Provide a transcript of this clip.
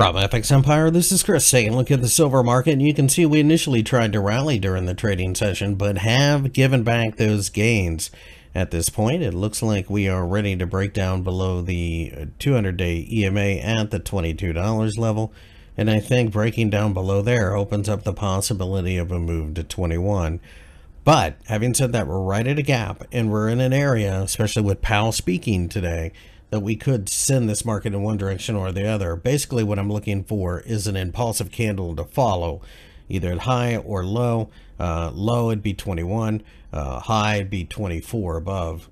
From FX Empire, this is Chris taking a look at the silver market. You can see we initially tried to rally during the trading session, but have given back those gains. At this point, it looks like we are ready to break down below the 200-day EMA at the $22 level. And I think breaking down below there opens up the possibility of a move to 21. But having said that, we're right at a gap and we're in an area, especially with Powell speaking today, that we could send this market in one direction or the other. Basically, what I'm looking for is an impulsive candle to follow, either high or low. Uh, low would be 21, uh, high would be 24 above.